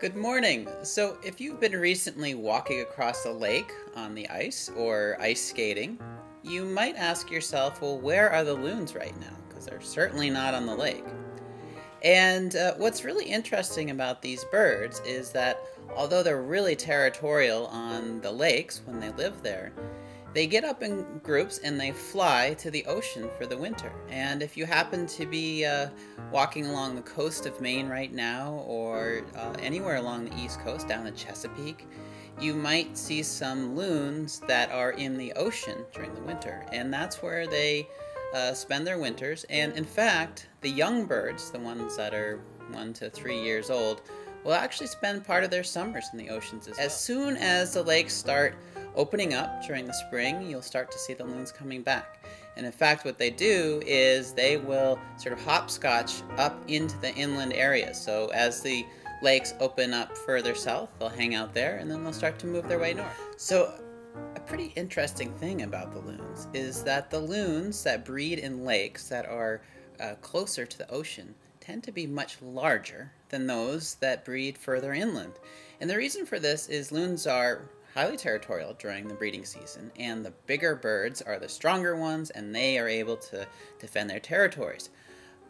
Good morning. So, if you've been recently walking across a lake on the ice or ice skating, you might ask yourself, well, where are the loons right now? Because they're certainly not on the lake. And uh, what's really interesting about these birds is that although they're really territorial on the lakes when they live there, they get up in groups and they fly to the ocean for the winter. And if you happen to be uh, walking along the coast of Maine right now or uh, anywhere along the east coast down the Chesapeake, you might see some loons that are in the ocean during the winter. And that's where they uh, spend their winters. And in fact, the young birds, the ones that are one to three years old, will actually spend part of their summers in the oceans as well. As soon as the lakes start opening up during the spring, you'll start to see the loons coming back. And in fact, what they do is they will sort of hopscotch up into the inland areas. So as the lakes open up further south, they'll hang out there and then they'll start to move their way north. So a pretty interesting thing about the loons is that the loons that breed in lakes that are uh, closer to the ocean tend to be much larger than those that breed further inland. And the reason for this is loons are highly territorial during the breeding season, and the bigger birds are the stronger ones, and they are able to defend their territories.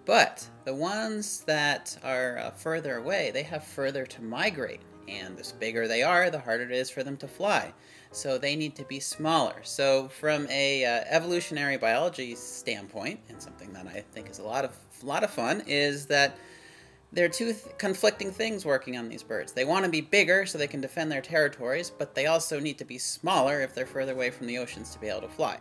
But the ones that are uh, further away, they have further to migrate, and the bigger they are, the harder it is for them to fly. So they need to be smaller. So from a uh, evolutionary biology standpoint, and something that I think is a lot of a lot of fun, is that there are two th conflicting things working on these birds. They want to be bigger so they can defend their territories, but they also need to be smaller if they're further away from the oceans to be able to fly.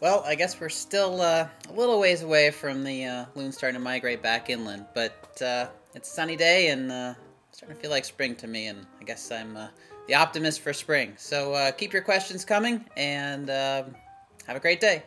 Well, I guess we're still uh, a little ways away from the uh, loons starting to migrate back inland, but uh, it's a sunny day and uh, starting to feel like spring to me, and I guess I'm uh, the optimist for spring. So uh, keep your questions coming and um, have a great day.